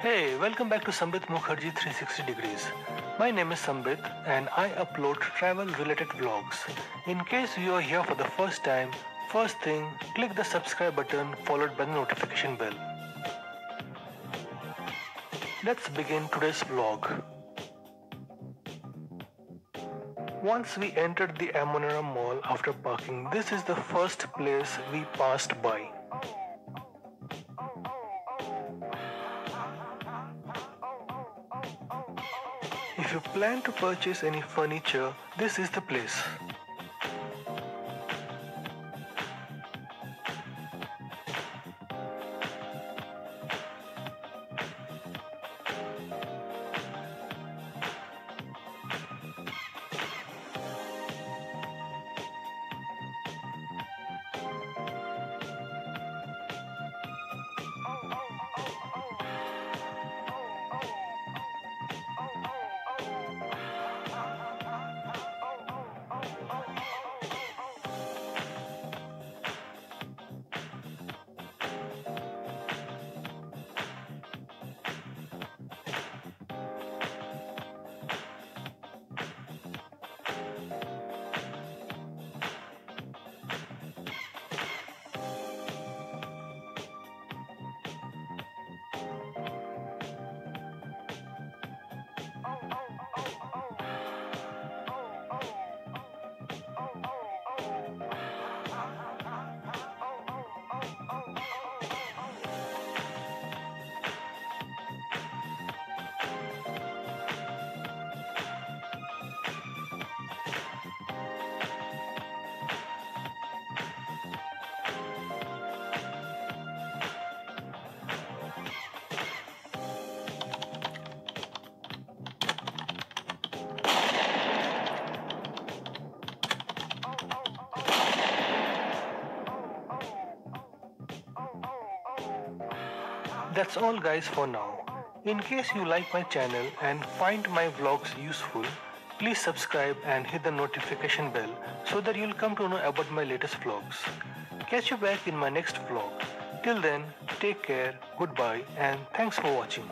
Hey, welcome back to Sambit Mukherjee 360 Degrees. My name is Sambit and I upload travel related vlogs. In case you are here for the first time, first thing, click the subscribe button followed by the notification bell. Let's begin today's vlog. Once we entered the Amanora Mall after parking, this is the first place we passed by. If you plan to purchase any furniture, this is the place. That's all guys for now. In case you like my channel and find my vlogs useful, please subscribe and hit the notification bell so that you'll come to know about my latest vlogs. Catch you back in my next vlog. Till then, take care, goodbye and thanks for watching.